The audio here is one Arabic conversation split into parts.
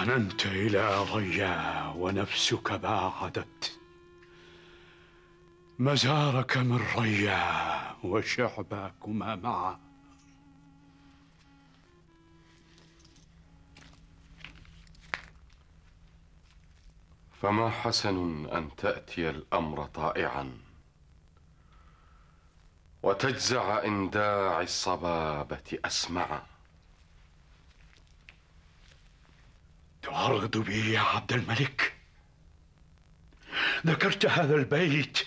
حننت إلى ريا ونفسك باعدت. مزارك من ريا وشعباكما معا. فما حسن أن تأتي الأمر طائعا؟ وتجزع إن داعي الصبابة أسمعا. تعرض بي يا عبد الملك. ذكرت هذا البيت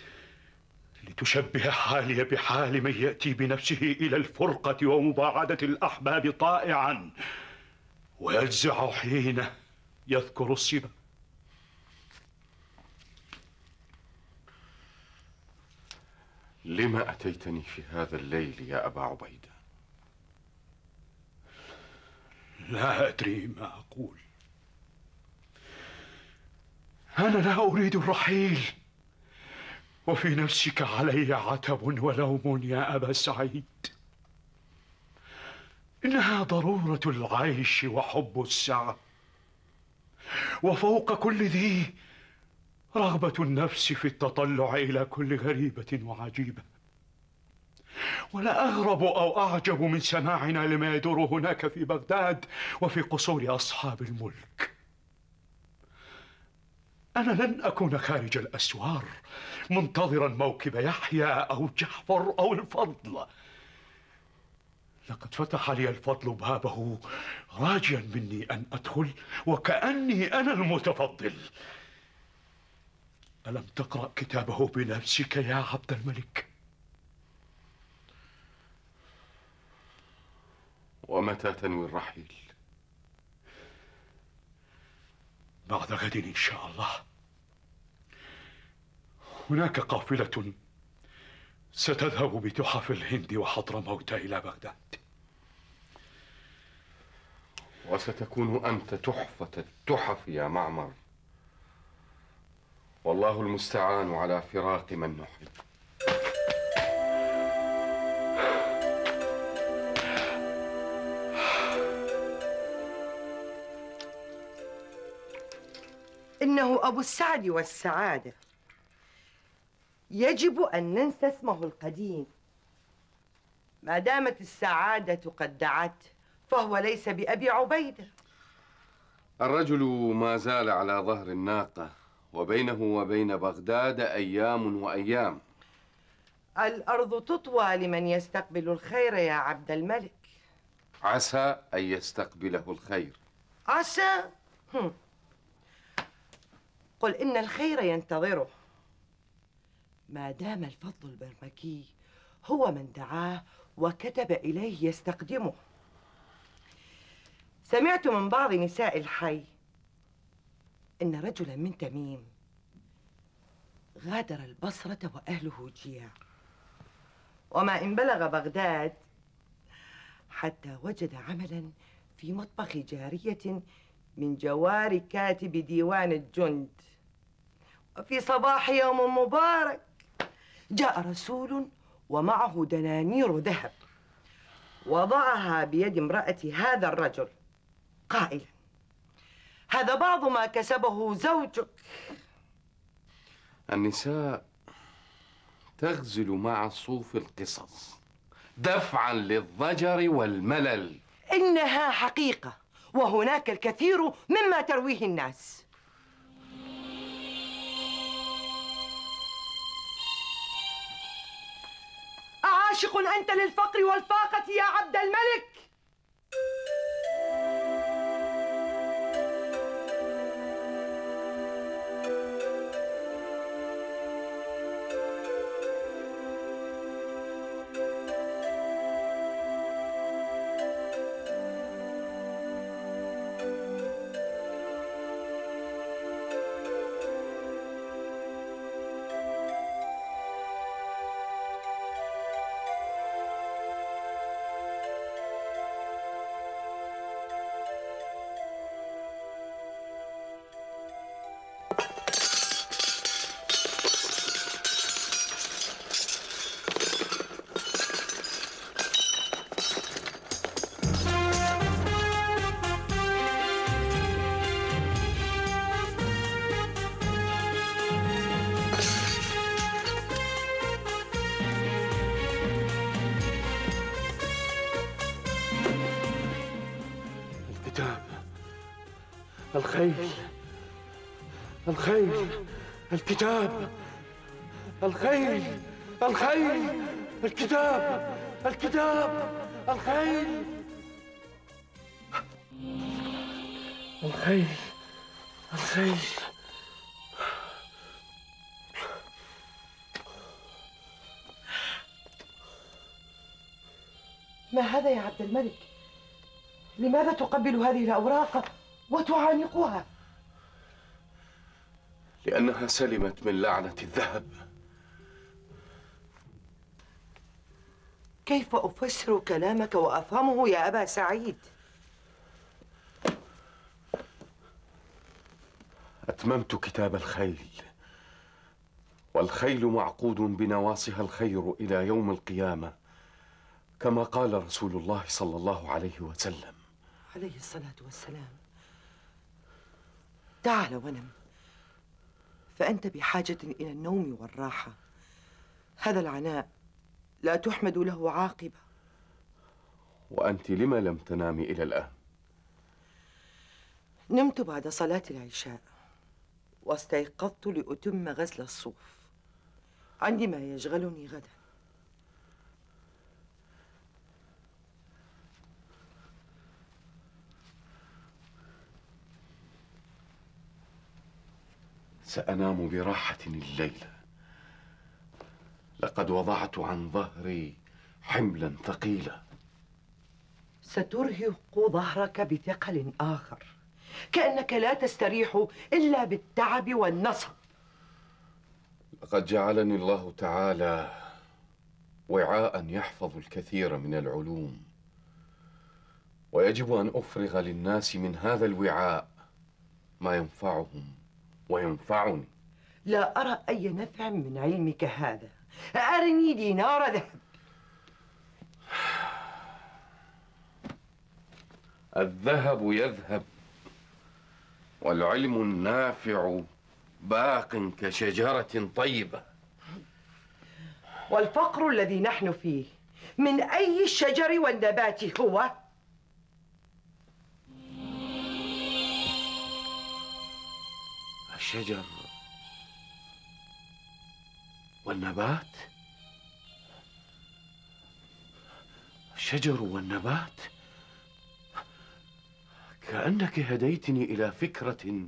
لتشبه حالي بحال من يأتي بنفسه إلى الفرقة ومباعدة الأحباب طائعا ويجزع حين يذكر الصبا لما أتيتني في هذا الليل يا أبا عبيدة؟ لا أدري ما أقول. أنا لا أريد الرحيل. وفي نفسك علي عتب ولوم يا أبا سعيد. إنها ضرورة العيش وحب السعة. وفوق كل ذي رغبة النفس في التطلع إلى كل غريبة وعجيبة. ولا أغرب أو أعجب من سماعنا لما يدور هناك في بغداد وفي قصور أصحاب الملك. أنا لن أكون خارج الأسوار. منتظرا موكب يحيى أو جعفر أو الفضل. لقد فتح لي الفضل بابه. راجيا مني أن أدخل وكأني أنا المتفضل. ألم تقرأ كتابه بنفسك يا عبد الملك؟ ومتى تنوي الرحيل؟ بعد غد إن شاء الله. هناك قافلة ستذهب بتحف الهند وحضرموت إلى بغداد. وستكون أنت تحفة التحف يا معمر. والله المستعان على فراق من نحب. إنه أبو السعد والسعادة. يجب أن ننسى اسمه القديم. ما دامت السعادة قد دعت فهو ليس بأبي عبيدة. الرجل ما زال على ظهر الناقة وبينه وبين بغداد أيام وأيام. الأرض تطوى لمن يستقبل الخير يا عبد الملك. عسى أن يستقبله الخير. عسى؟ هم. قل إن الخير ينتظره. ما دام الفضل البرمكي هو من دعاه وكتب إليه يستقدمه. سمعت من بعض نساء الحي إن رجلا من تميم غادر البصرة وأهله جياع. وما إن بلغ بغداد حتى وجد عملا في مطبخ جارية من جوار كاتب ديوان الجند. وفي صباح يوم مبارك. جاء رسول ومعه دنانير ذهب. وضعها بيد امرأة هذا الرجل. قائلا هذا بعض ما كسبه زوجك. النساء تغزل مع صوف القصص دفعا للضجر والملل. إنها حقيقة وهناك الكثير مما ترويه الناس. أعاشق أنت للفقر والفاقة يا عبد الملك. الخيل الخيل الكتاب. الخيل الخيل الكتاب. الكتاب. الخيل الخيل الخيل ما هذا يا عبد الملك؟ لماذا تقبل هذه الأوراق؟ وتعانقها. لأنها سلمت من لعنة الذهب. كيف أفسر كلامك وأفهمه يا أبا سعيد؟ أتممت كتاب الخيل. والخيل معقود بنواصها الخير إلى يوم القيامة كما قال رسول الله صلى الله عليه وسلم. عليه الصلاة والسلام. تعال ونم. فأنت بحاجة إلى النوم والراحة. هذا العناء لا تحمد له عاقبة. وأنت لما لم تنامي إلى الآن؟ نمت بعد صلاة العشاء. واستيقظت لأتم غسل الصوف. عندي ما يشغلني غدا. سأنام براحة الليلة لقد وضعت عن ظهري حملا ثقيلا. سترهق ظهرك بثقل آخر. كأنك لا تستريح إلا بالتعب والنصب. لقد جعلني الله تعالى وعاء يحفظ الكثير من العلوم. ويجب أن أفرغ للناس من هذا الوعاء ما ينفعهم. وينفعني. لا أرى أي نفع من علمك هذا. أرني دينار ذهب. الذهب يذهب والعلم النافع باق كشجرة طيبة. والفقر الذي نحن فيه من أي الشجر والنبات هو؟ الشجر والنبات؟ الشجر والنبات؟ كأنك هديتني إلى فكرة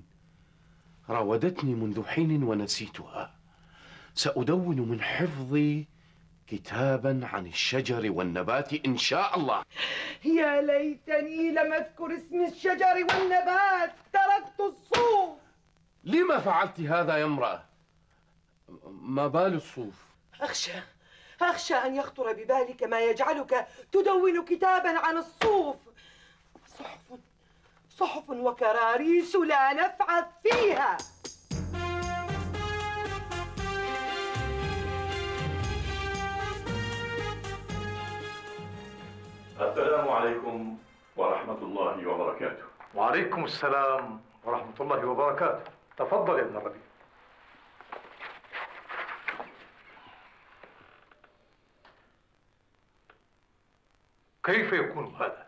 راودتني منذ حين ونسيتها. سأدون من حفظي كتابا عن الشجر والنبات إن شاء الله. يا ليتني لم أذكر اسم الشجر والنبات. الصوف لما فعلت هذا يا امرأة؟ ما بال الصوف؟ أخشى أخشى أن يخطر ببالك ما يجعلك تدون كتابا عن الصوف صحف صحف وكراريس لا نفع فيها السلام عليكم ورحمة الله وبركاته وعليكم السلام ورحمة الله وبركاته تفضل يا ابن الربيع كيف يكون هذا؟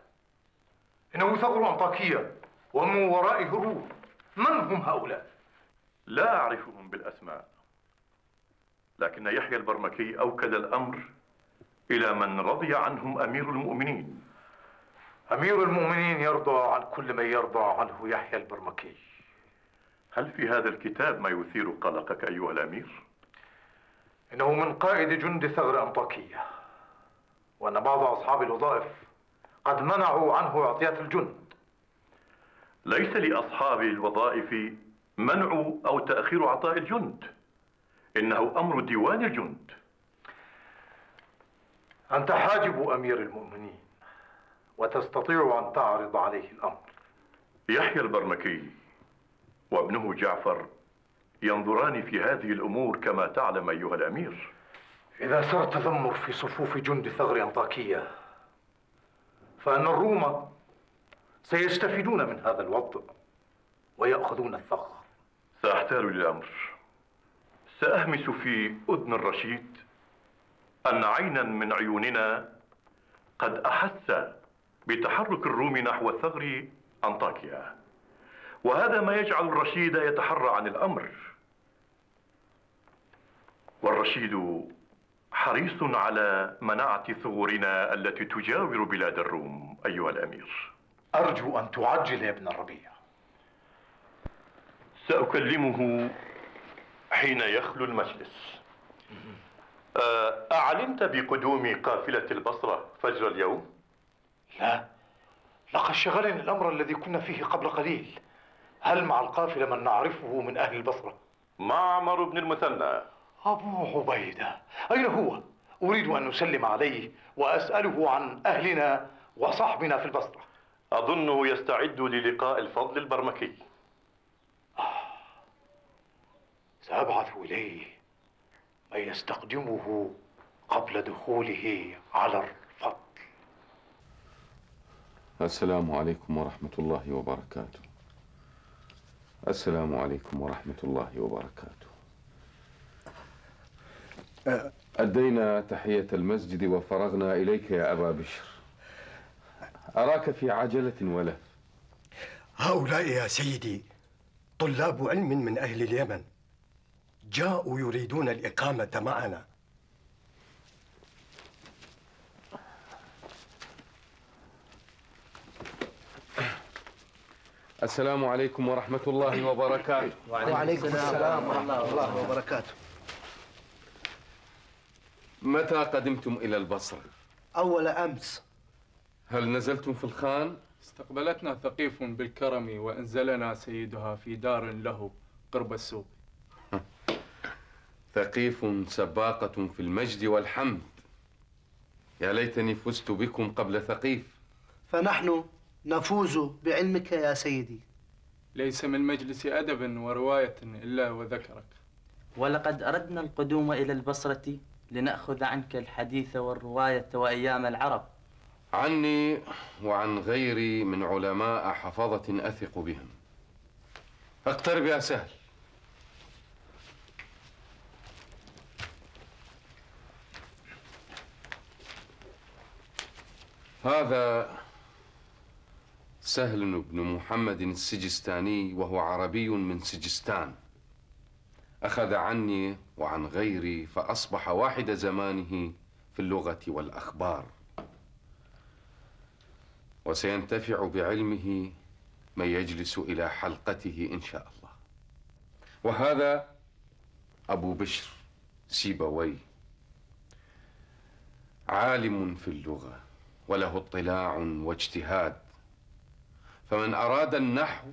إنه ثغر أنطاكية ومن ورائه الروم من هم هؤلاء؟ لا أعرفهم بالأسماء لكن يحيى البرمكي أوكل الأمر إلى من رضي عنهم أمير المؤمنين أمير المؤمنين يرضى عن كل من يرضى عنه يحيى البرمكي هل في هذا الكتاب ما يثير قلقك أيها الأمير؟ إنه من قائد جند ثغر أنطاكية وأن بعض أصحاب الوظائف قد منعوا عنه اعطيات الجند. ليس لأصحاب الوظائف منع أو تأخير عطاء الجند إنه أمر ديوان الجند. أنت حاجب أمير المؤمنين وتستطيع أن تعرض عليه الأمر. يحيى البرمكي. وابنه جعفر ينظران في هذه الأمور كما تعلم أيها الأمير. إذا صار تذمر في صفوف جند ثغر أنطاكية فأن الروم سيستفيدون من هذا الوضع ويأخذون الثغر. سأحتال للأمر. سأهمس في أذن الرشيد أن عينا من عيوننا قد أحس بتحرك الروم نحو ثغر أنطاكيا. وهذا ما يجعل الرشيد يتحرى عن الأمر. والرشيد حريص على مناعة ثغورنا التي تجاور بلاد الروم أيها الأمير. أرجو أن تعجل يا ابن الربيع. سأكلمه حين يخلو المجلس. آه، أعلمت بقدوم قافلة البصرة فجر اليوم؟ لا. لقد شغلني الأمر الذي كنا فيه قبل قليل. هل مع القافلة من نعرفه من أهل البصرة؟ معمر بن المثنى. أبو عبيدة أين هو؟ أريد أن نسلم عليه وأسأله عن أهلنا وصحبنا في البصرة. أظنه يستعد للقاء الفضل البرمكي. سأبعث إليه من يستقدمه قبل دخوله على الفضل. السلام عليكم ورحمة الله وبركاته. السلام عليكم ورحمة الله وبركاته. أدينا تحية المسجد وفرغنا إليك يا أبا بشر. أراك في عجلة ولف. هؤلاء يا سيدي طلاب علم من أهل اليمن. جاءوا يريدون الإقامة معنا. السلام عليكم ورحمة الله وبركاته. وعليكم السلام ورحمة الله وبركاته. متى قدمتم إلى البصرة؟ أول أمس. هل نزلتم في الخان؟ استقبلتنا ثقيف بالكرم وأنزلنا سيدها في دار له قرب السوق. ثقيف سباقة في المجد والحمد. يا ليتني فزت بكم قبل ثقيف. فنحن نفوز بعلمك يا سيدي. ليس من مجلس أدب ورواية إلا وذكرك. ولقد أردنا القدوم إلى البصرة لنأخذ عنك الحديث والرواية وأيام العرب. عني وعن غيري من علماء حفظة أثق بهم. اقترب يا سهل. هذا سهل بن محمد السجستاني وهو عربي من سجستان. أخذ عني وعن غيري فأصبح واحد زمانه في اللغة والأخبار. وسينتفع بعلمه من يجلس إلى حلقته إن شاء الله. وهذا أبو بشر سيبوي عالم في اللغة وله اطلاع واجتهاد. فمن أراد النحو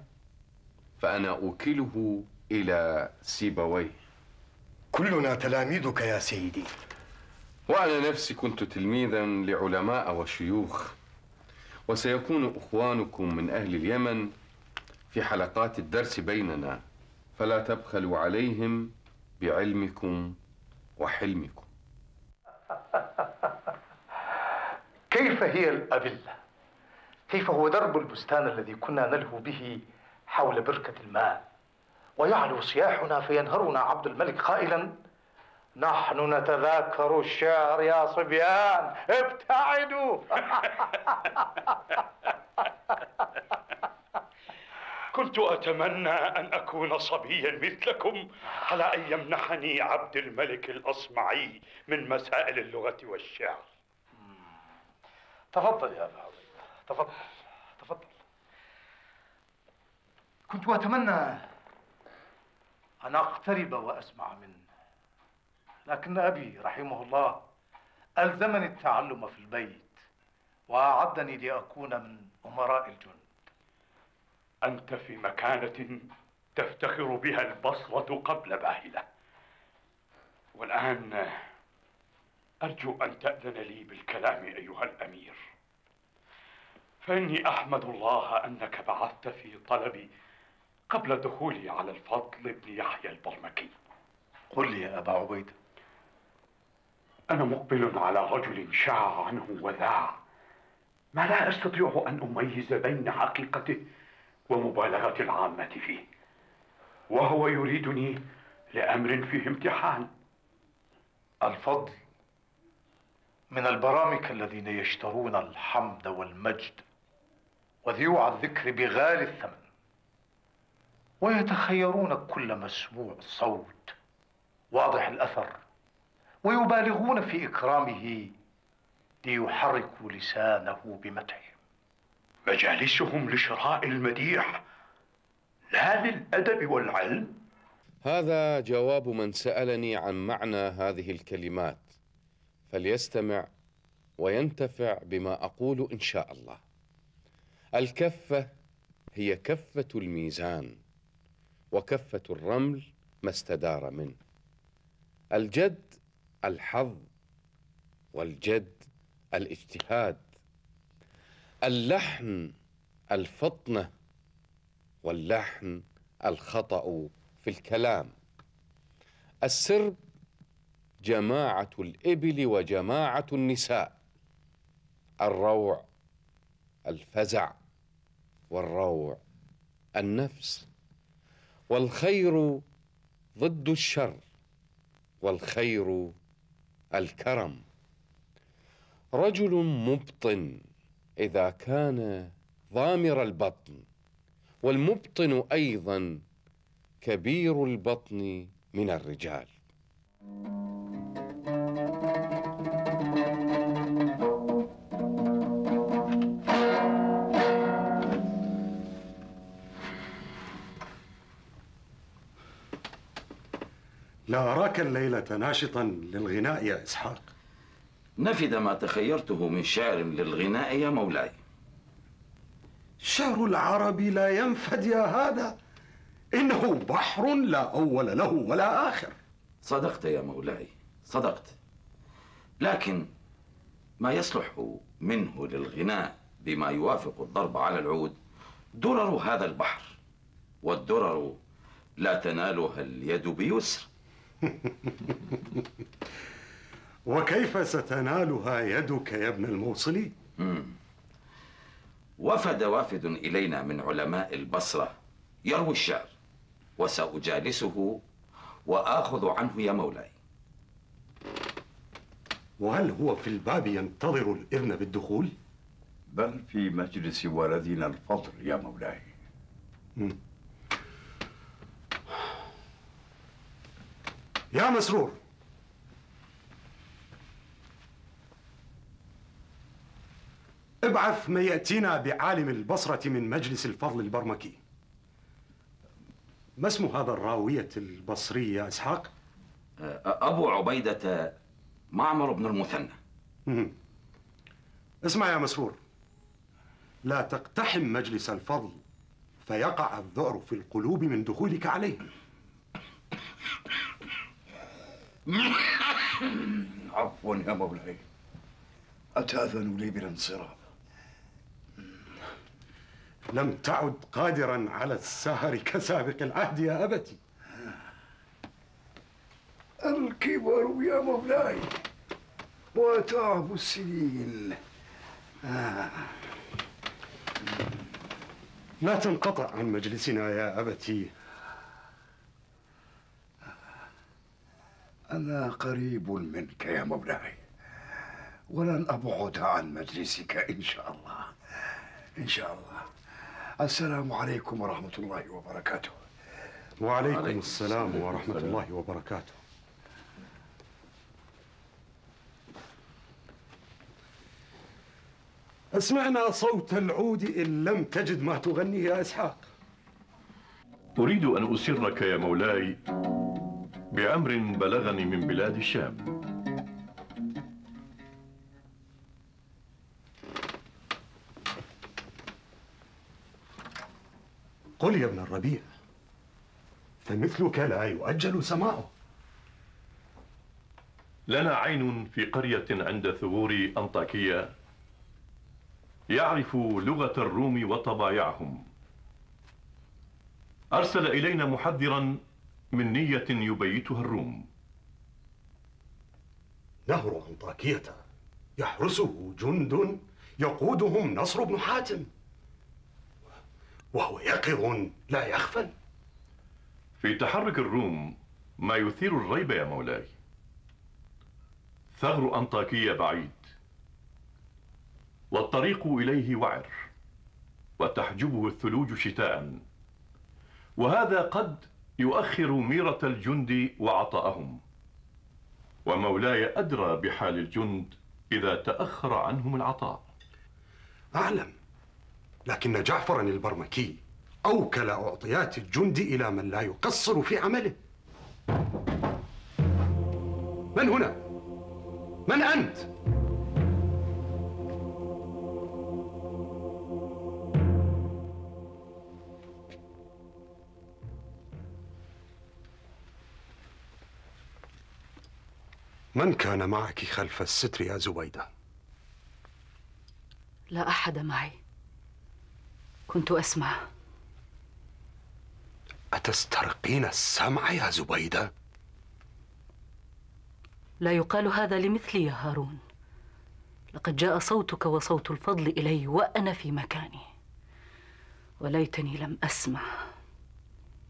فأنا أوكله إلى سيبويه. كلنا تلاميذك يا سيدي. وأنا نفسي كنت تلميذا لعلماء وشيوخ. وسيكون إخوانكم من أهل اليمن في حلقات الدرس بيننا. فلا تبخلوا عليهم بعلمكم وحلمكم. كيف هي الأبلة؟ كيف هو درب البستان الذي كنا نلهو به حول بركة الماء. ويعلو صياحنا فينهرنا عبد الملك قائلا نحن نتذاكر الشعر يا صبيان. ابتعدوا. كنت أتمنى أن أكون صبيا مثلكم على أن يمنحني عبد الملك الأصمعي من مسائل اللغة والشعر. تفضل يا أبا تفضل. تفضل. كنت أتمنى أن أقترب وأسمع منه لكن أبي رحمه الله ألزمني التعلم في البيت وأعدني لأكون من أمراء الجند. أنت في مكانة تفتخر بها البصرة قبل باهلة. والآن أرجو أن تأذن لي بالكلام أيها الأمير. فإني أحمد الله أنك بعثت في طلبي قبل دخولي على الفضل بن يحيى البرمكي. قل لي يا أبا عبيدة أنا مقبل على رجل شاع عنه وذاع. ما لا أستطيع أن أميز بين حقيقته ومبالغة العامة فيه. وهو يريدني لأمر فيه امتحان. الفضل من البرامكة الذين يشترون الحمد والمجد. وذيوع الذكر بغالي الثمن. ويتخيرون كل مسموع الصوت واضح الأثر ويبالغون في إكرامه ليحركوا لسانه بمدحه مجالسهم لشراء المديح لا للأدب والعلم. هذا جواب من سألني عن معنى هذه الكلمات. فليستمع وينتفع بما أقول إن شاء الله. الكفة هي كفة الميزان وكفة الرمل ما استدار منه. الجد الحظ والجد الاجتهاد. اللحن الفطنة واللحن الخطأ في الكلام. السرب جماعة الإبل وجماعة النساء. الروع الفزع والروع النفس. والخير ضد الشر والخير الكرم. رجل مبطن إذا كان ضامر البطن والمبطن أيضا كبير البطن من الرجال. لا أراك الليلة ناشطا للغناء يا إسحاق. نفد ما تخيرته من شعر للغناء يا مولاي. شعر العرب لا ينفد يا هذا. إنه بحر لا أول له ولا آخر. صدقت يا مولاي صدقت. لكن ما يصلح منه للغناء بما يوافق الضرب على العود درر هذا البحر والدرر لا تنالها اليد بيسر. وكيف ستنالها يدك يا ابن الموصلي؟ مم. وفد وافد إلينا من علماء البصرة يروي الشعر وسأجالسه وآخذ عنه يا مولاي وهل هو في الباب ينتظر الإذن بالدخول؟ بل في مجلس ولدنا الفضل يا مولاي مم. يا مسرور. ابعث من يأتينا بعالم البصرة من مجلس الفضل البرمكي. ما اسم هذا الراوية البصري يا إسحاق؟ أبو عبيدة معمر بن المثنى. اسمع يا مسرور. لا تقتحم مجلس الفضل فيقع الذعر في القلوب من دخولك عليه. عفوا يا مولاي. أتأذن لي بالانصراف. لم تعد قادرا على السهر كسابق العهد يا أبتي. الكبر يا مولاي وتعب السنين. آه. لا تنقطع عن مجلسنا يا أبتي. أنا قريب منك يا مولاي ولن أبعد عن مجلسك إن شاء الله. إن شاء الله. السلام عليكم ورحمة الله وبركاته. وعليكم عليكم السلام. ورحمة الله وبركاته. أسمعنا صوت العود إن لم تجد ما تغني يا إسحاق. أريد أن أسرك يا مولاي بأمر بلغني من بلاد الشام. قل يا ابن الربيع فمثلك لا يؤجل سماعه. لنا عين في قرية عند ثغور أنطاكية يعرف لغة الروم وطبايعهم. أرسل إلينا محذرا من نية يبيتها الروم. نهر أنطاكية. يحرسه جند يقودهم نصر بن حاتم. وهو يقظ لا يغفل في تحرك الروم ما يثير الريب يا مولاي. ثغر أنطاكية بعيد. والطريق إليه وعر. وتحجبه الثلوج شتاء. وهذا قد يؤخر ميرة الجند وعطاءهم ومولاي أدرى بحال الجند إذا تأخر عنهم العطاء أعلم لكن جعفرا البرمكي أوكل أعطيات الجند إلى من لا يقصر في عمله من هنا؟ من أنت؟ من كان معك خلف الستر يا زبيدة؟ لا أحد معي. كنت أسمع. أتسترقين السمع يا زبيدة؟ لا يقال هذا لمثلي يا هارون. لقد جاء صوتك وصوت الفضل إلي وأنا في مكاني. وليتني لم أسمع.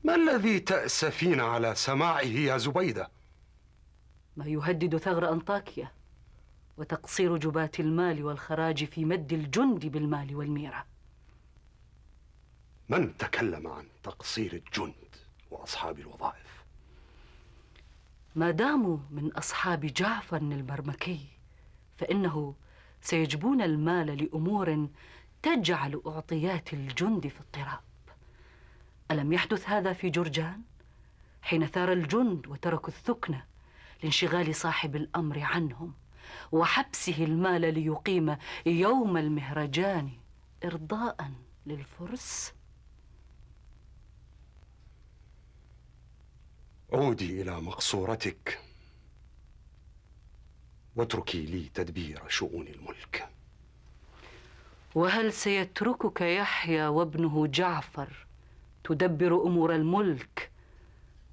ما الذي تاسفين على سماعه يا زبيدة؟ ما يهدد ثغر أنطاكيا وتقصير جبات المال والخراج في مد الجند بالمال والميرة. من تكلم عن تقصير الجند وأصحاب الوظائف؟ ما داموا من أصحاب جعفر البرمكي فإنه سيجبون المال لأمور تجعل أعطيات الجند في اضطراب. ألم يحدث هذا في جرجان؟ حين ثار الجند وتركوا الثكنه لانشغال صاحب الأمر عنهم وحبسه المال ليقيم يوم المهرجان إرضاء للفرس. عودي إلى مقصورتك واتركي لي تدبير شؤون الملك. وهل سيتركك يحيى وابنه جعفر تدبر أمور الملك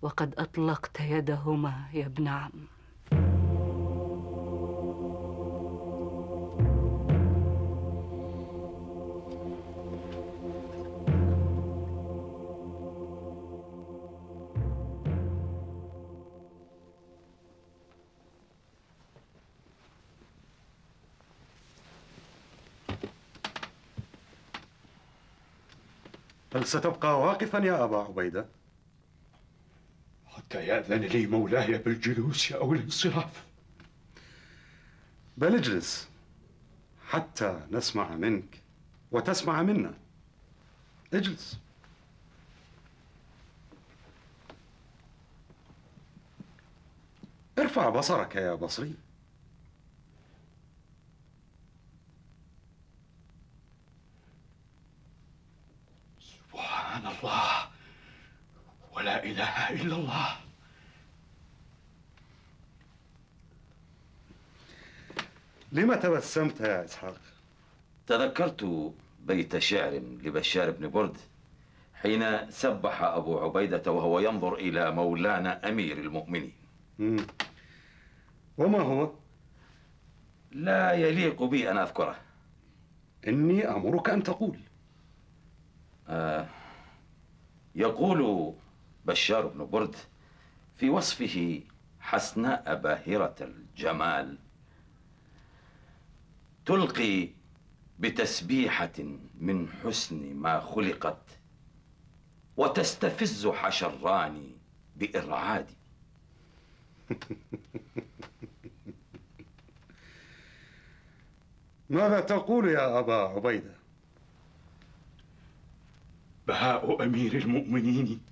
وقد أطلقت يدهما يا ابن عم هل ستبقى واقفا يا أبا عبيدة؟ حتى يأذن لي مولاي بالجلوس أو الانصراف. بل اجلس حتى نسمع منك وتسمع منا. اجلس. ارفع بصرك يا بصري. سبحان الله. ولا إله إلا الله لما تبسمت يا إسحاق؟ تذكرت بيت شعر لبشار بن برد حين سبح أبو عبيدة وهو ينظر إلى مولانا أمير المؤمنين مم. وما هو؟ لا يليق بي أن أذكره إني أمرك أن تقول آه يقول بشار بن برد في وصفه حسناء باهرة الجمال. تلقي بتسبيحة من حسن ما خلقت وتستفز حشران بإرعاد. ماذا تقول يا أبا عبيدة؟ بهاء أمير المؤمنين.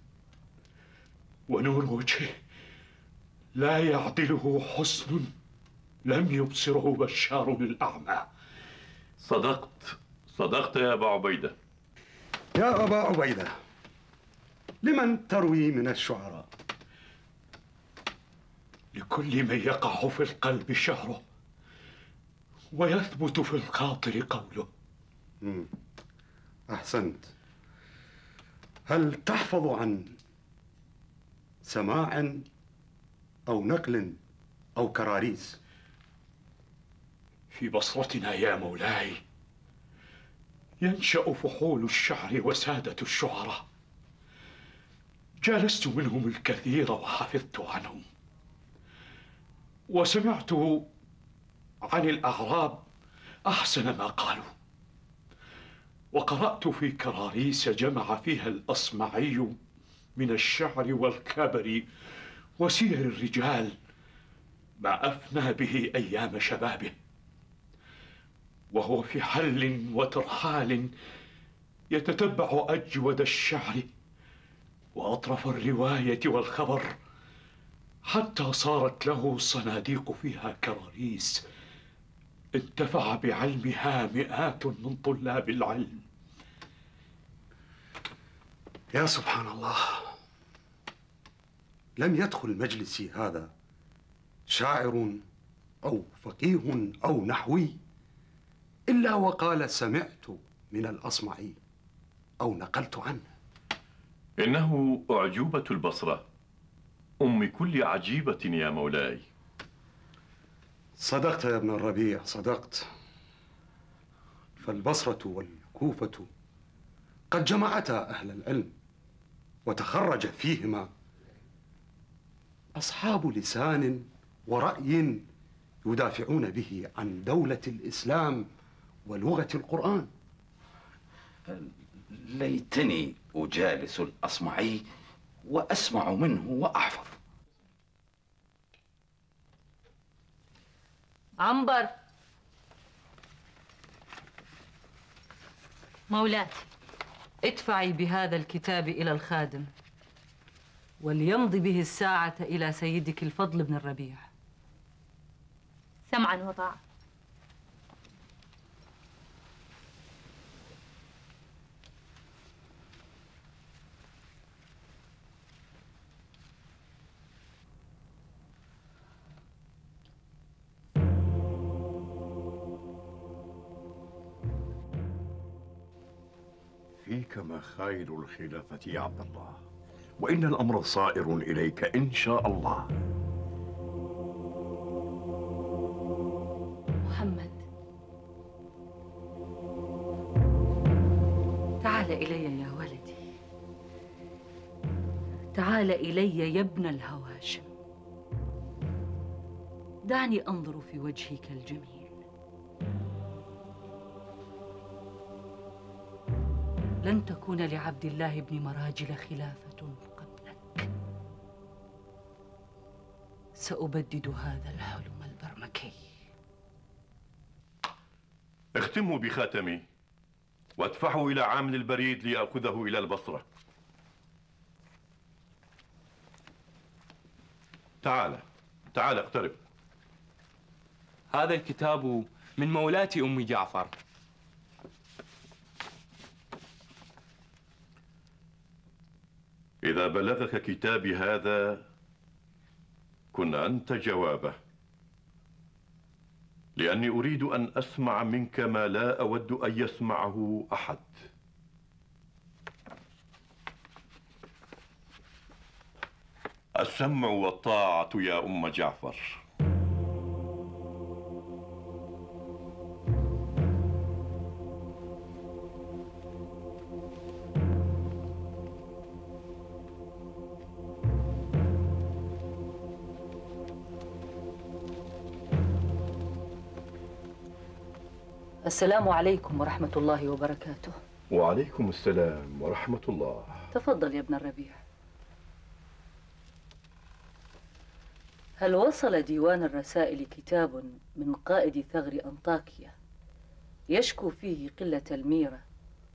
ونور وجهه لا يعدله حسن لم يبصره بشار الأعمى. صدقت. صدقت يا أبا عبيدة. يا أبا عبيدة لمن تروي من الشعراء؟ لكل من يقع في القلب شعره ويثبت في الخاطر قوله. أحسنت. هل تحفظ عن سماع أو نقل أو كراريس. في بصرتنا يا مولاي ينشأ فحول الشعر وسادة الشعراء. جالست منهم الكثير وحفظت عنهم. وسمعت عن الأعراب أحسن ما قالوا. وقرأت في كراريس جمع فيها الأصمعي من الشعر والكبر وسير الرجال ما أفنى به أيام شبابه. وهو في حل وترحال يتتبع أجود الشعر وأطرف الرواية والخبر حتى صارت له صناديق فيها كراريس. انتفع بعلمها مئات من طلاب العلم. يا سبحان الله. لم يدخل مجلسي هذا شاعر أو فقيه أو نحوي إلا وقال سمعت من الاصمعي أو نقلت عنه. إنه أعجوبة البصرة. أم كل عجيبة يا مولاي. صدقت يا ابن الربيع صدقت. فالبصرة والكوفة قد جمعتا أهل العلم وتخرج فيهما أصحاب لسان ورأي يدافعون به عن دولة الإسلام ولغة القرآن. ليتني أجالس الأصمعي وأسمع منه وأحفظ. عنبر. مولاتي ادفعي بهذا الكتاب إلى الخادم. وليمضي به الساعة إلى سيدك الفضل بن الربيع. سمعا وطاعة. فيك مخايل الخلافة يا عبد الله. وإن الأمر صائر إليك إن شاء الله. محمد. تعال إلي يا ولدي تعال إلي يا ابن الهواشم. دعني أنظر في وجهك الجميل. لن تكون لعبد الله بن مراجل خلافة. سأبدد هذا الحلم البرمكي. اختموا بخاتمي. وادفعوا إلى عامل البريد ليأخذه إلى البصرة. تعال تعال اقترب. هذا الكتاب من مولاة أم جعفر. إذا بلغك كتابي هذا كن أنت جوابه. لأني أريد أن أسمع منك ما لا أود أن يسمعه أحد. السمع والطاعة يا أم جعفر. السلام عليكم ورحمة الله وبركاته. وعليكم السلام ورحمة الله. تفضل يا ابن الربيع. هل وصل ديوان الرسائل كتاب من قائد ثغر أنطاكيا يشكو فيه قلة الميرة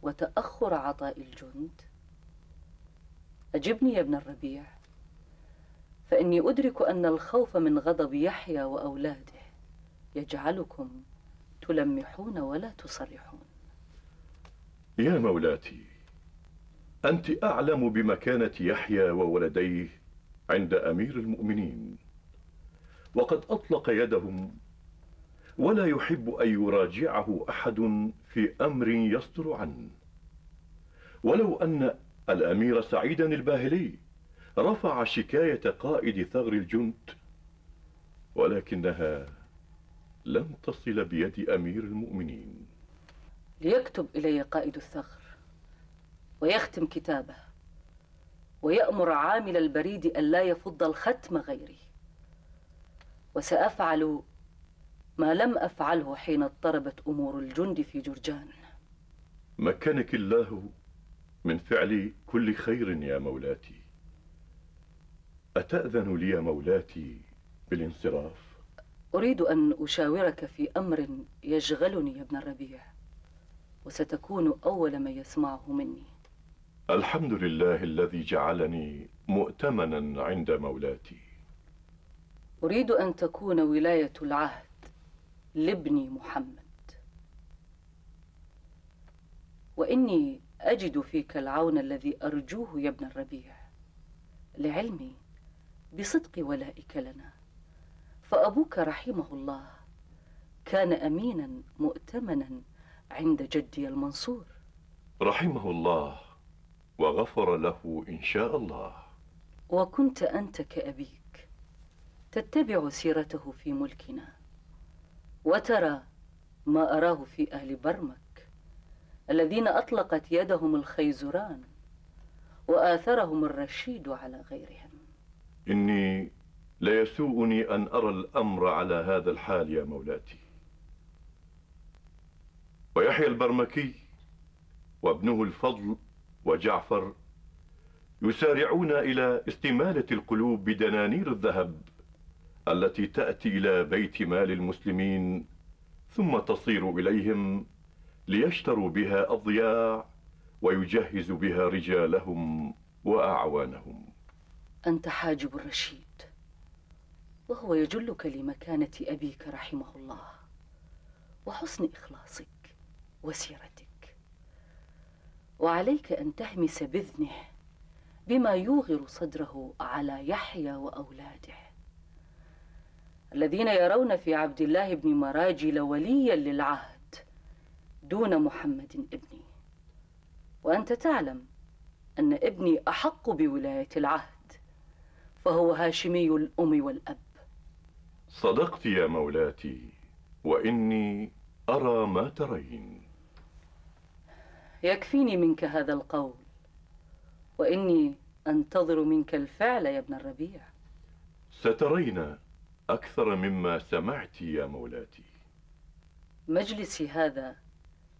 وتأخر عطاء الجند؟ أجبني يا ابن الربيع فإني أدرك أن الخوف من غضب يحيى وأولاده يجعلكم تلمحون ولا تصرحون. يا مولاتي أنت أعلم بمكانة يحيى وولديه عند أمير المؤمنين. وقد أطلق يدهم ولا يحب أن يراجعه أحد في أمر يصدر عنه. ولو أن الأمير سعيدا الباهلي رفع شكاية قائد ثغر الجند ولكنها لم تصل بيد أمير المؤمنين. ليكتب إلي قائد الثغر ويختم كتابه ويأمر عامل البريد ألا يفض الختم غيري. وسأفعل ما لم أفعله حين اضطربت أمور الجند في جرجان. مكنك الله من فعل كل خير يا مولاتي. أتأذن لي مولاتي بالانصراف؟ أريد أن أشاورك في أمر يشغلني يا ابن الربيع وستكون أول من يسمعه مني. الحمد لله الذي جعلني مؤتمنا عند مولاتي. أريد أن تكون ولاية العهد لابني محمد. وإني أجد فيك العون الذي أرجوه يا ابن الربيع لعلمي بصدق ولائك لنا. فأبوك رحمه الله كان أمينا مؤتمنا عند جدي المنصور. رحمه الله وغفر له إن شاء الله. وكنت أنت كأبيك تتبع سيرته في ملكنا وترى ما أراه في أهل برمك الذين أطلقت يدهم الخيزران وآثرهم الرشيد على غيرهم. إني ليسوءني أن أرى الأمر على هذا الحال يا مولاتي. ويحيى البرمكي وابنه الفضل وجعفر يسارعون إلى استمالة القلوب بدنانير الذهب التي تأتي إلى بيت مال المسلمين ثم تصير إليهم ليشتروا بها أضياع ويجهز بها رجالهم وأعوانهم. أنت حاجب الرشيد. وهو يجلك لمكانة أبيك رحمه الله. وحسن إخلاصك وسيرتك. وعليك أن تهمس بإذنه بما يوغر صدره على يحيى وأولاده. الذين يرون في عبد الله بن مراجل وليا للعهد دون محمد ابني وأنت تعلم أن ابني أحق بولاية العهد فهو هاشمي الأم والأب. صدقت يا مولاتي وإني أرى ما ترين. يكفيني منك هذا القول وإني أنتظر منك الفعل يا ابن الربيع. سترين أكثر مما سمعت يا مولاتي. مجلسي هذا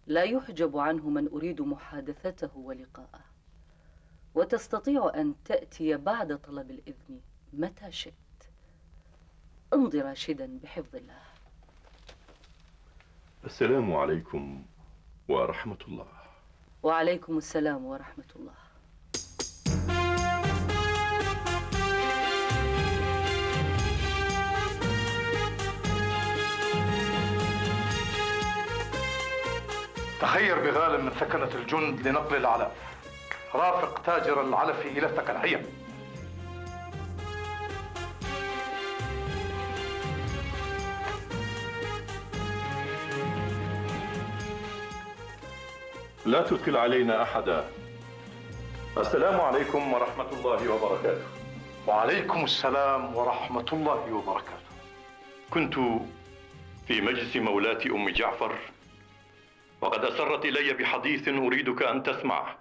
لا يحجب عنه من أريد محادثته ولقاءه وتستطيع أن تأتي بعد طلب الإذن متى شئت. امضي راشدا بحفظ الله. السلام عليكم ورحمة الله. وعليكم السلام ورحمة الله. تخير بغال من ثكنة الجند لنقل العلف. رافق تاجر العلف إلى الثكن هيا. لا تدخل علينا أحدا. السلام عليكم ورحمة الله وبركاته. وعليكم السلام ورحمة الله وبركاته. كنت في مجلس مولاة أم جعفر وقد أسرت إلي بحديث أريدك أن تسمعه.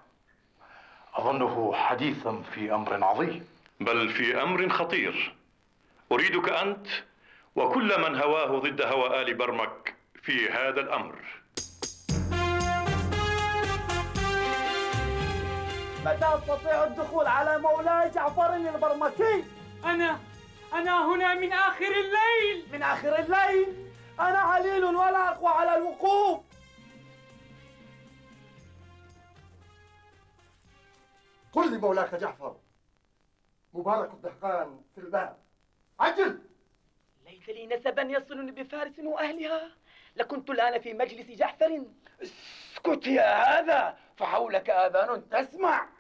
أظنه حديثا في أمر عظيم. بل في أمر خطير. أريدك أنت وكل من هواه ضد هوى آل برمك في هذا الأمر. متى أستطيع الدخول على مولاي جعفر البرمكي؟ أنا أنا هنا من آخر الليل. من آخر الليل؟ أنا عليل ولا أقوى على الوقوف. قل لي مولاك جعفر مبارك الدهقان في الباب. عجل! ليس لي نسبا يصلني بفارس وأهلها. لكنت الآن في مجلس جعفر. اسكت يا هذا فحولك آذان تسمع.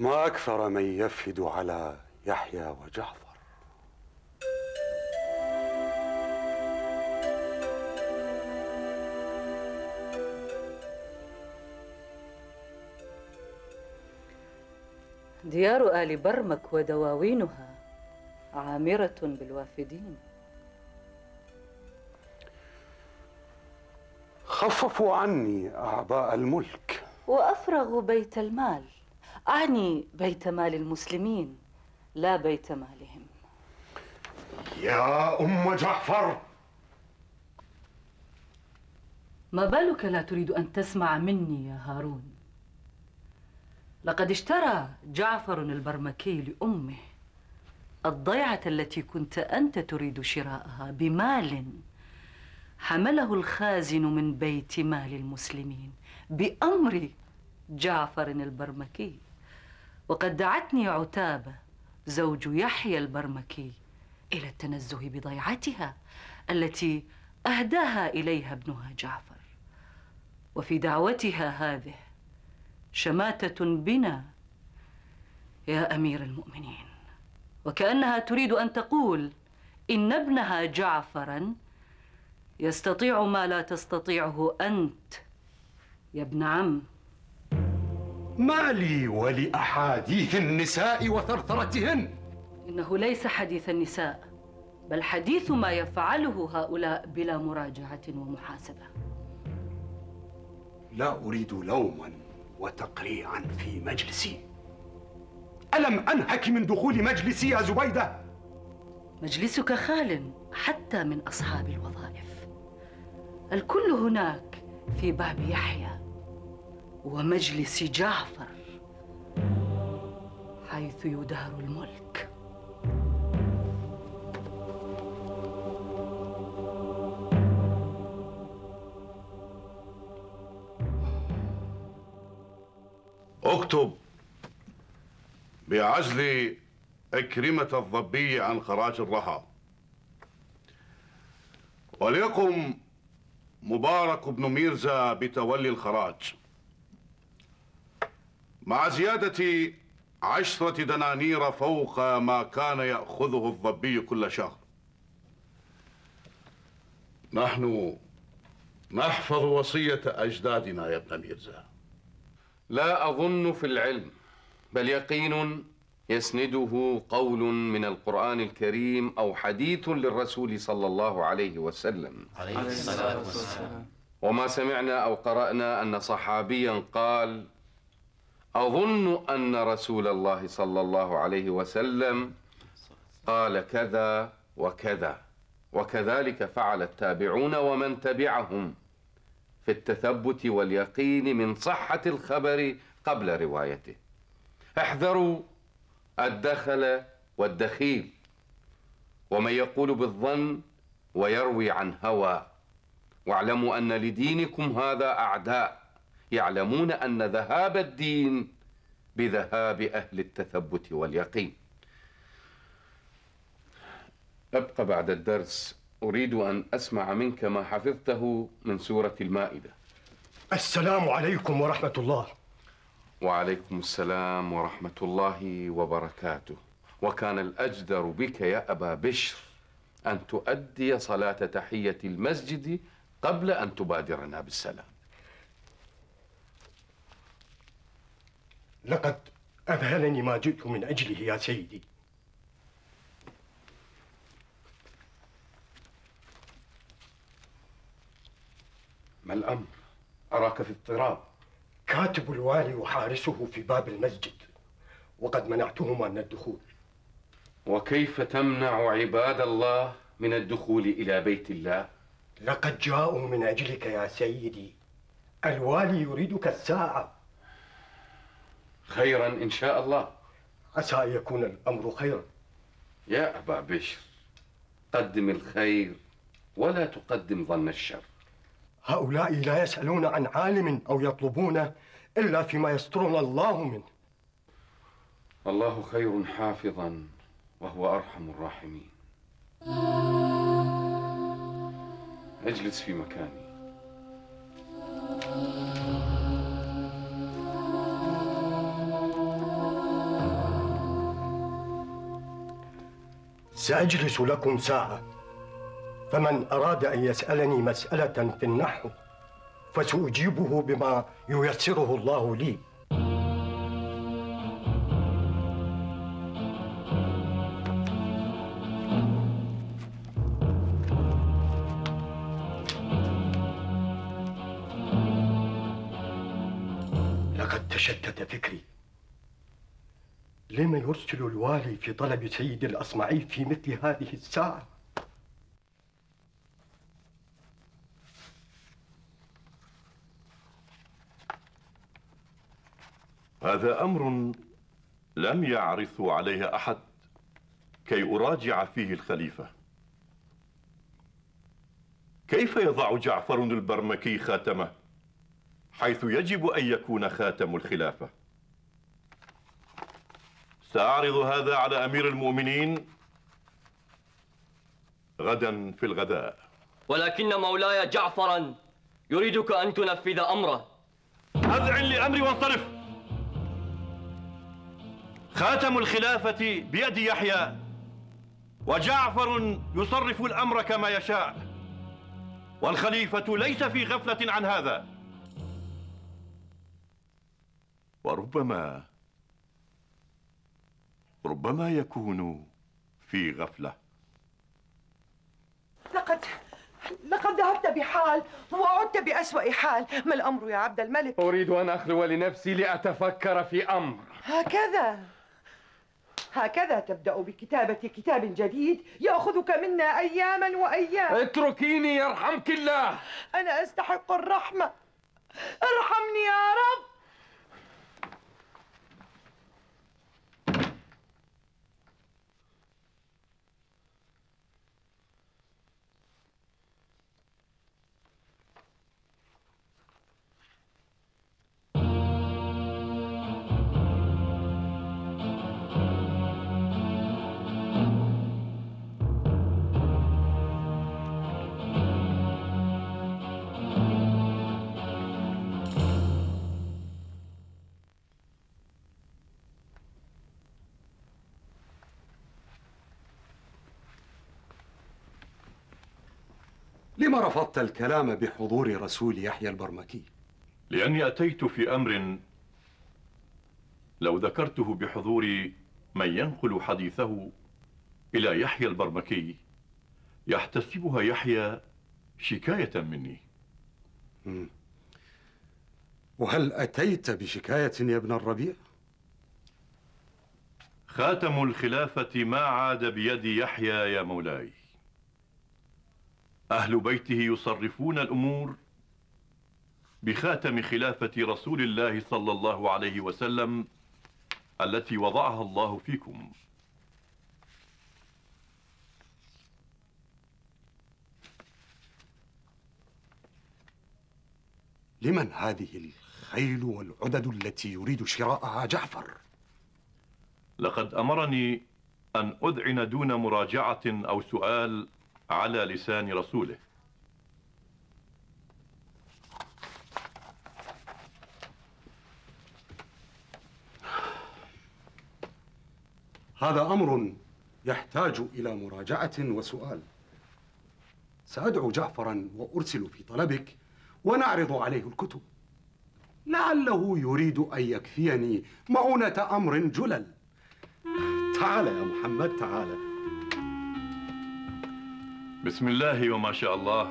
ما أكثر من يفد على يحيى وجعفر. ديار آل برمك ودواوينها عامرة بالوافدين. خففوا عني أعباء الملك. وأفرغوا بيت المال. أعني بيت مال المسلمين لا بيت مالهم. يا أم جعفر. ما بالك لا تريد أن تسمع مني يا هارون؟ لقد اشترى جعفر البرمكي لأمه الضيعة التي كنت أنت تريد شراءها بمال حمله الخازن من بيت مال المسلمين بأمر جعفر البرمكي. وقد دعتني عتابة زوج يحيى البرمكي إلى التنزه بضيعتها التي أهداها إليها ابنها جعفر. وفي دعوتها هذه شماتة بنا يا أمير المؤمنين. وكأنها تريد أن تقول إن ابنها جعفرا يستطيع ما لا تستطيعه أنت يا ابن عم. ما لي ولأحاديث النساء وثرثرتهن. إنه ليس حديث النساء بل حديث ما يفعله هؤلاء بلا مراجعة ومحاسبة. لا أريد لوما وتقريعا في مجلسي. ألم أنهك من دخول مجلسي يا زبيدة؟ مجلسك خال حتى من أصحاب الوظائف. الكل هناك في باب يحيى. ومجلس جعفر حيث يدار الملك. اكتب بعزل أكرمة الضبي عن خراج الرهى وليقم مبارك بن ميرزا بتولي الخراج. مع زيادة عشرة دنانير فوق ما كان يأخذه الضبي كل شهر. نحن نحفظ وصية أجدادنا يا ابن ميرزا. لا أظن في العلم بل يقين يسنده قول من القرآن الكريم أو حديث للرسول صلى الله عليه وسلم. عليه الصلاة والسلام. وما سمعنا أو قرأنا أن صحابيا قال أظن أن رسول الله صلى الله عليه وسلم قال كذا وكذا وكذلك فعل التابعون ومن تبعهم في التثبت واليقين من صحة الخبر قبل روايته. احذروا الدخل والدخيل ومن يقول بالظن ويروي عن هوى. واعلموا أن لدينكم هذا أعداء. يعلمون أن ذهاب الدين بذهاب أهل التثبت واليقين. أبقى بعد الدرس. أريد أن أسمع منك ما حفظته من سورة المائدة. السلام عليكم ورحمة الله. وعليكم السلام ورحمة الله وبركاته. وكان الأجدر بك يا أبا بشر أن تؤدي صلاة تحية المسجد قبل أن تبادرنا بالسلام. لقد أذهلني ما جئت من أجله يا سيدي. ما الأمر؟ أراك في اضطراب. كاتب الوالي وحارسه في باب المسجد وقد منعتهما من الدخول. وكيف تمنع عباد الله من الدخول إلى بيت الله؟ لقد جاءوا من أجلك يا سيدي. الوالي يريدك الساعة. خيرا إن شاء الله. عسى أن يكون الأمر خيرا. يا أبا بشر قدم الخير ولا تقدم ظن الشر. هؤلاء لا يسألون عن عالم أو يطلبونه إلا فيما يسترنا الله منه. الله خير حافظا وهو أرحم الراحمين. اجلس في مكاني. سأجلس لكم ساعة. فمن أراد أن يسألني مسألة في النحو فسأجيبه بما ييسره الله لي. لقد تشتت فكري. يرسل الوالي في طلب سيد الأصمعي في مثل هذه الساعة؟ هذا أمر لم يعرث عليه أحد كي أراجع فيه الخليفة. كيف يضع جعفر البرمكي خاتمه؟ حيث يجب أن يكون خاتم الخلافة. سأعرض هذا على أمير المؤمنين غدا في الغداء. ولكن مولاي جعفرا يريدك أن تنفذ أمره. أذعن لأمري وانصرف. خاتم الخلافة بيد يحيى وجعفر يصرف الأمر كما يشاء. والخليفة ليس في غفلة عن هذا. وربما ربما يكون في غفلة. لقد لقد ذهبت بحال وعدت بأسوأ حال. ما الأمر يا عبد الملك؟ أريد أن أخلو لنفسي لأتفكر في أمر. هكذا. هكذا تبدأ بكتابة كتاب جديد يأخذك منا أياما وأيام. اتركيني يرحمك الله. أنا أستحق الرحمة. ارحمني يا رب. لما رفضت الكلام بحضور رسول يحيى البرمكي لأني أتيت في أمر لو ذكرته بحضور من ينقل حديثه إلى يحيى البرمكي يحتسبها يحيى شكاية مني مم. وهل أتيت بشكاية يا ابن الربيع؟ خاتم الخلافة ما عاد بيد يحيى يا مولاي أهل بيته يصرفون الأمور بخاتم خلافة رسول الله صلى الله عليه وسلم التي وضعها الله فيكم لمن هذه الخيل والعدد التي يريد شراءها جعفر؟ لقد أمرني أن أذعن دون مراجعة أو سؤال على لسان رسوله. هذا أمر يحتاج إلى مراجعة وسؤال. سأدعو جعفرا وأرسل في طلبك ونعرض عليه الكتب. لعله يريد أن يكفيني مؤونة أمر جلل. تعال يا محمد تعال. بسم الله وما شاء الله.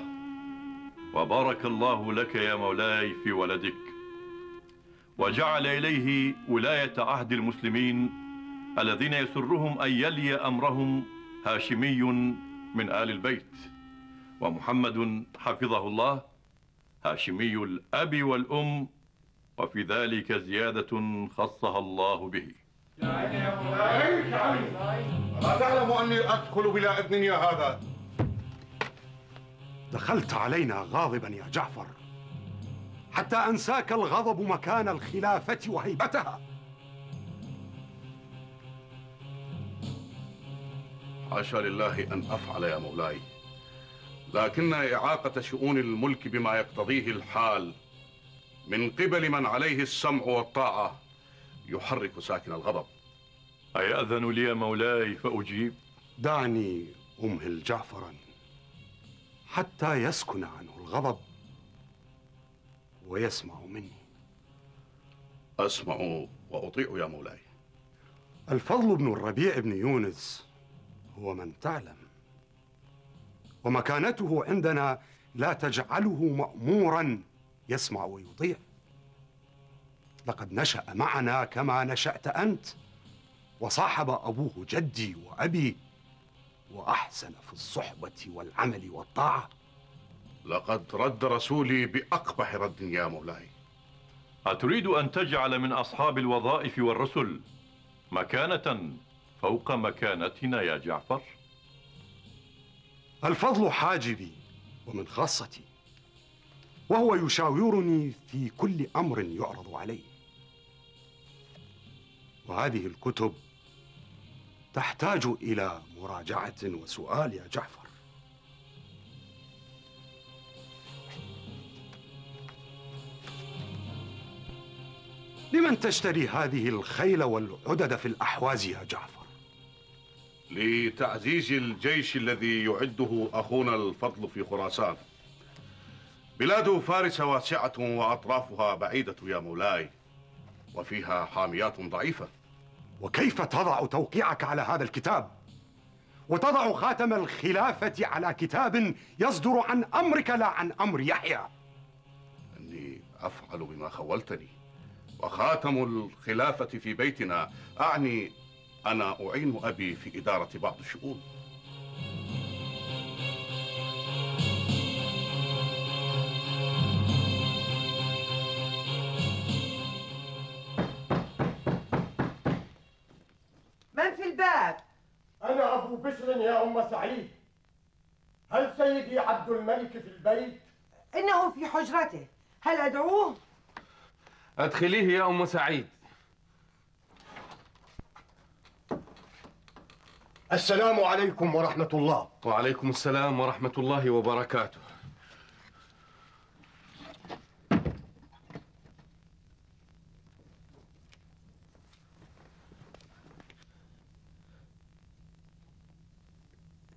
وبارك الله لك يا مولاي في ولدك. وجعل إليه ولاية عهد المسلمين الذين يسرهم أن يلي أمرهم هاشمي من آل البيت. ومحمد حفظه الله هاشمي الأب والأم وفي ذلك زيادة خصها الله به. ما تعلم أني أدخل بلا إذن يا هذا. دخلت علينا غاضبا يا جعفر. حتى أنساك الغضب مكان الخلافة وهيبتها. حاشا لله أن أفعل يا مولاي. لكن إعاقة شؤون الملك بما يقتضيه الحال. من قبل من عليه السمع والطاعة يحرك ساكن الغضب. أيأذن لي مولاي فأجيب؟ دعني أمهل جعفرا. حتى يسكن عنه الغضب ويسمع مني. أسمع وأطيع يا مولاي. الفضل بن الربيع بن يونس هو من تعلم ومكانته عندنا لا تجعله مأمورا يسمع ويطيع. لقد نشأ معنا كما نشأت أنت وصاحب أبوه جدي وأبي وأحسن في الصحبة والعمل والطاعة؟ لقد رد رسولي بأقبح رد يا مولاي. أتريد أن تجعل من أصحاب الوظائف والرسل مكانة فوق مكانتنا يا جعفر؟ الفضل حاجبي ومن خاصتي وهو يشاورني في كل أمر يعرض عليه. وهذه الكتب تحتاج إلى مراجعة وسؤال يا جعفر. لمن تشتري هذه الخيل والعدد في الأحواز يا جعفر؟ لتعزيز الجيش الذي يعده أخونا الفضل في خراسان. بلاد فارس واسعة وأطرافها بعيدة يا مولاي وفيها حاميات ضعيفة. وكيف تضع توقيعك على هذا الكتاب؟ وتضع خاتم الخلافة على كتاب يصدر عن أمرك لا عن أمر يحيى. إني أفعل بما خولتني. وخاتم الخلافة في بيتنا. أعني أنا أعين أبي في إدارة بعض الشؤون. أنا أبو بشر يا أم سعيد. هل سيدي عبد الملك في البيت؟ إنه في حجرته. هل أدعوه؟ أدخليه يا أم سعيد. السلام عليكم ورحمة الله. وعليكم السلام ورحمة الله وبركاته.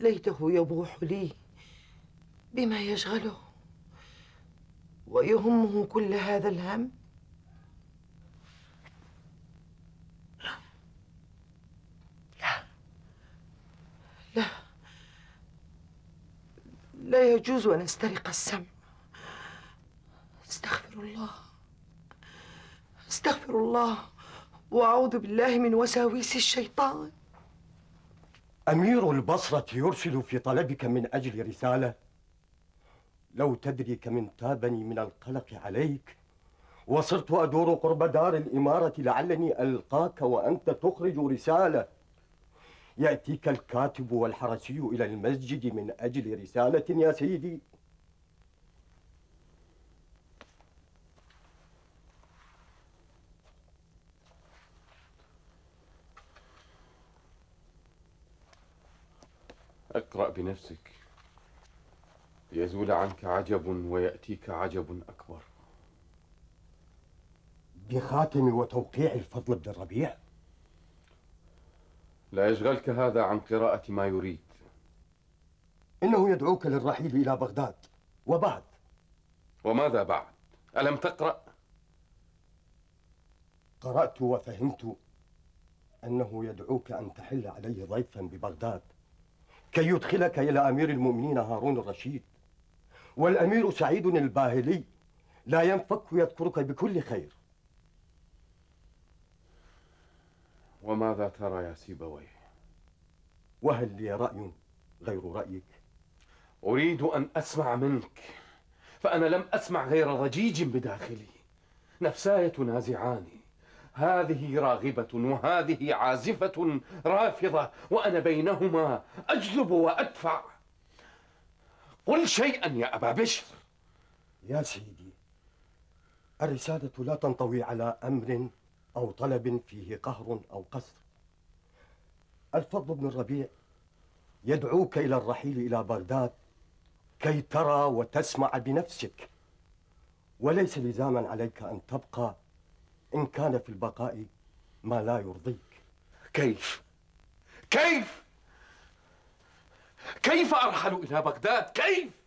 ليته يبوح لي بما يشغله ويهمه كل هذا الهم. لا. لا. لا. يجوز أن أسترق السمع. أستغفر الله. أستغفر الله. وأعوذ بالله من وساويس الشيطان. أمير البصرة يرسل في طلبك من أجل رسالة؟ لو تدري كم انتابني من القلق عليك وصرت أدور قرب دار الإمارة لعلني ألقاك وأنت تخرج رسالة. يأتيك الكاتب والحرسي إلى المسجد من أجل رسالة يا سيدي. أقرأ بنفسك. ليزول عنك عجب ويأتيك عجب أكبر. بخاتم وتوقيع الفضل بن الربيع لا يشغلك هذا عن قراءة ما يريد. إنه يدعوك للرحيل إلى بغداد. وبعد؟ وماذا بعد؟ ألم تقرأ؟ قرأت وفهمت أنه يدعوك أن تحل عليه ضيفا ببغداد. كي يدخلك إلى أمير المؤمنين هارون الرشيد والأمير سعيد الباهلي لا ينفك يذكرك بكل خير وماذا ترى يا سيبويه؟ وهل لي رأي غير رأيك؟ أريد أن أسمع منك فأنا لم أسمع غير ضجيج بداخلي نفساي تنازعاني هذه راغبة وهذه عازفة رافضة وأنا بينهما أجذب وأدفع. قل شيئا يا أبا بشر. يا سيدي الرسالة لا تنطوي على أمر أو طلب فيه قهر أو قصر. الفضل بن الربيع يدعوك إلى الرحيل إلى بغداد كي ترى وتسمع بنفسك وليس لزاما عليك أن تبقى إن كان في البقاء ما لا يرضيك كيف؟ كيف؟ كيف أرحل إلى بغداد؟ كيف؟